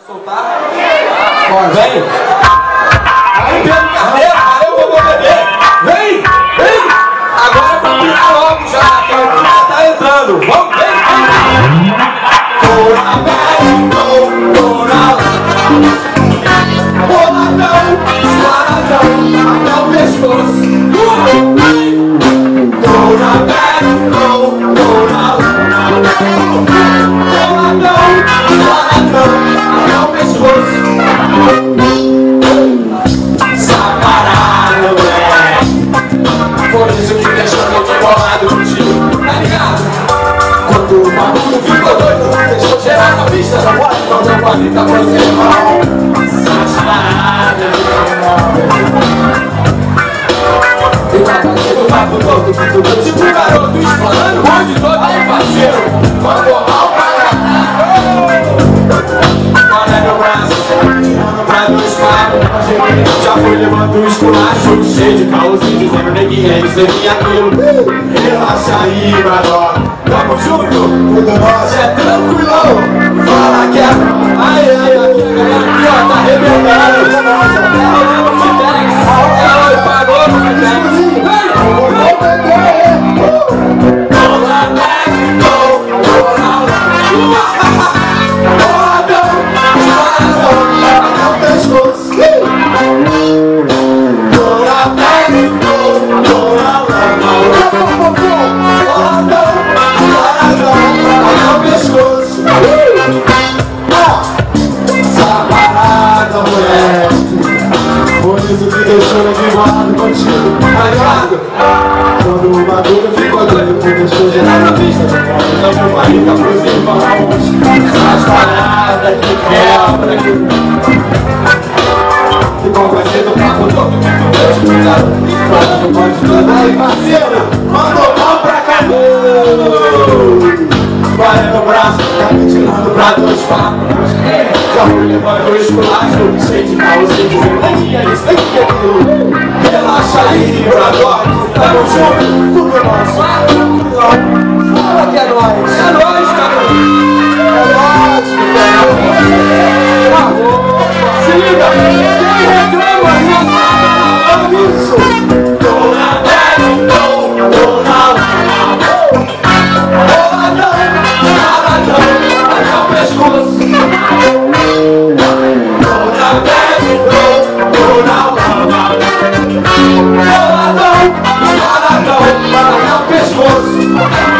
Soltar? Vem! Não pode, não deu pra gritar pra você, irmão Sacaralho, E tá fazendo o papo todo Tudo tipo garoto Explorando o mundo todo Aí, parceiro Mandou mal pra caralho Olha meu braço, tirando pra dois papos Já fui levando um esculacho Cheio de caôzinho, dizendo neguinha Isso e aquilo. Relaxa aí, brother Tamo junto, tudo nosso É tranquilão, vibrado contigo Tá ligado? Quando o bagulho ficou doido Tu deixou gerar na pista Não foi barriga pros irmãos Essas paradas que quebra Igual vai ser do papo todo que tu deixa cuidado Explorando pode tudo aí parceiro Mandou Fui levando o esculacho Cheio de Relaxa aí, brador Tamo junto, tudo Thank